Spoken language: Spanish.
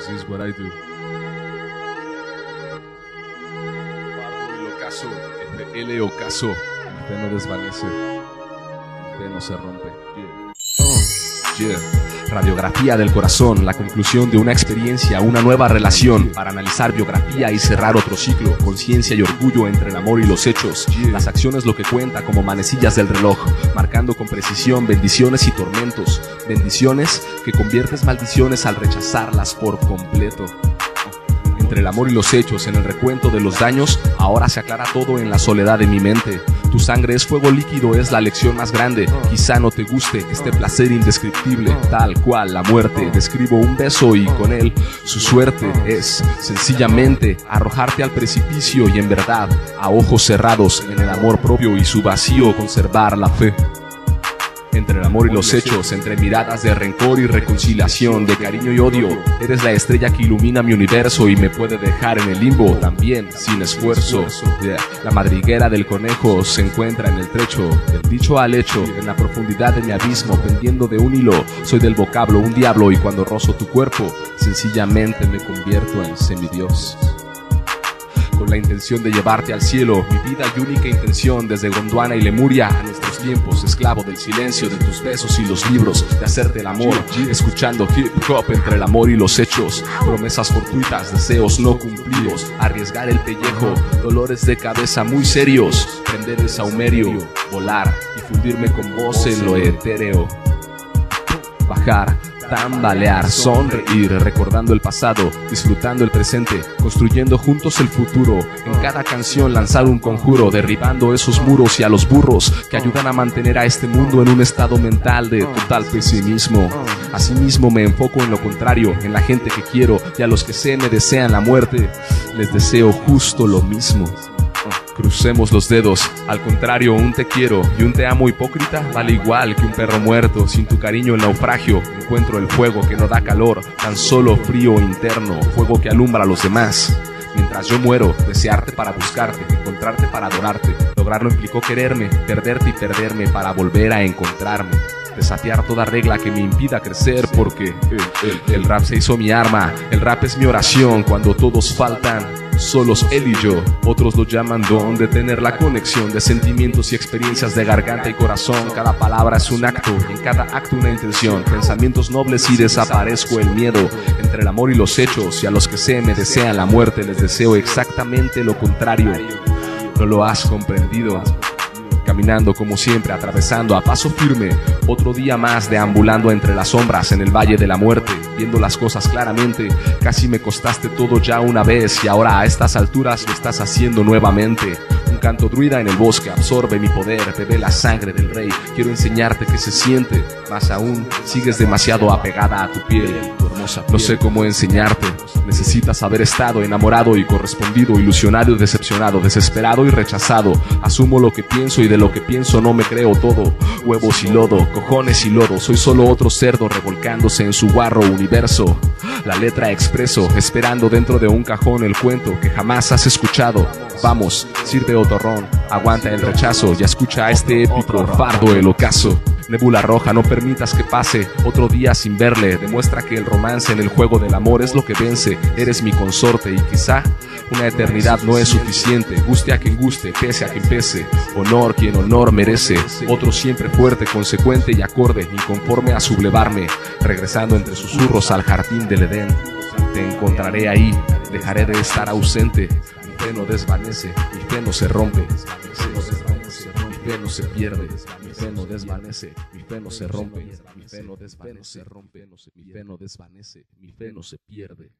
This is what I do. Pardo el ocaso, FL ocaso. Mi fe no desvanece. Mi fe no se rompe. Yeah. Yeah. Radiografía del corazón, la conclusión de una experiencia, una nueva relación, para analizar biografía y cerrar otro ciclo, conciencia y orgullo entre el amor y los hechos, las acciones lo que cuenta como manecillas del reloj, marcando con precisión bendiciones y tormentos, bendiciones que conviertes maldiciones al rechazarlas por completo. Entre el amor y los hechos, en el recuento de los daños, ahora se aclara todo en la soledad de mi mente. Tu sangre es fuego líquido, es la lección más grande. Quizá no te guste este placer indescriptible, tal cual la muerte. Describo un beso y con él su suerte es sencillamente arrojarte al precipicio y en verdad, a ojos cerrados en el amor propio y su vacío, conservar la fe. Entre el amor y los hechos, entre miradas de rencor y reconciliación, de cariño y odio, eres la estrella que ilumina mi universo y me puede dejar en el limbo también sin esfuerzo. Yeah. La madriguera del conejo se encuentra en el trecho, del dicho al hecho, en la profundidad de mi abismo, pendiendo de un hilo. Soy del vocablo un diablo y cuando rozo tu cuerpo, sencillamente me convierto en semidios con la intención de llevarte al cielo, mi vida y única intención desde Gondwana y Lemuria a nuestros tiempos, esclavo del silencio, de tus besos y los libros, de hacerte el amor, escuchando hip hop entre el amor y los hechos, promesas fortuitas, deseos no cumplidos, arriesgar el pellejo, dolores de cabeza muy serios, prender el saumerio, volar y fundirme con vos en lo etéreo, bajar tambalear, sonreír, recordando el pasado, disfrutando el presente, construyendo juntos el futuro. En cada canción lanzar un conjuro, derribando esos muros y a los burros que ayudan a mantener a este mundo en un estado mental de total pesimismo. Asimismo me enfoco en lo contrario, en la gente que quiero y a los que sé me desean la muerte. Les deseo justo lo mismo. Crucemos los dedos, al contrario, un te quiero y un te amo hipócrita vale igual que un perro muerto. Sin tu cariño el naufragio, encuentro el fuego que no da calor, tan solo frío interno, fuego que alumbra a los demás. Mientras yo muero, desearte para buscarte, encontrarte para adorarte. Lograrlo implicó quererme, perderte y perderme para volver a encontrarme. Desafiar toda regla que me impida crecer porque el, rap se hizo mi arma, el rap es mi oración cuando todos faltan solos él y yo. Otros lo llaman don de tener la conexión de sentimientos y experiencias de garganta y corazón. Cada palabra es un acto, en cada acto una intención. Pensamientos nobles y desaparezco el miedo. Entre el amor y los hechos, y a los que sé me desean la muerte, les deseo exactamente lo contrario. No lo has comprendido como siempre, atravesando a paso firme otro día más deambulando entre las sombras en el valle de la muerte, viendo las cosas claramente. Casi me costaste todo ya una vez y ahora a estas alturas lo estás haciendo nuevamente. Un canto druida en el bosque absorbe mi poder, bebe la sangre del rey. Quiero enseñarte que se siente, más aún sigues demasiado apegada a tu piel. No sé cómo enseñarte. Necesitas haber estado enamorado y correspondido, ilusionado y decepcionado, desesperado y rechazado. Asumo lo que pienso y de lo que pienso no me creo todo. Huevos y lodo, cojones y lodo. Soy solo otro cerdo revolcándose en su guarro universo. La letra expreso, esperando dentro de un cajón el cuento que jamás has escuchado. Vamos, sirve otorrón, aguanta el rechazo y escucha a este épico fardo el ocaso. Nebula roja, no permitas que pase otro día sin verle. Demuestra que el romance en el juego del amor es lo que vence. Eres mi consorte y quizá una eternidad no es suficiente. Guste a quien guste, pese a quien pese. Honor quien honor merece. Otro siempre fuerte, consecuente y acorde, inconforme a sublevarme. Regresando entre susurros al jardín del Edén. Te encontraré ahí, dejaré de estar ausente. Mi fe no desvanece, mi fe no se rompe. Mi fe se pierde, fe no desvanece, mi fe no se rompe, mi fe no desvanece, mi fe no desvanece, mi fe no se pierde.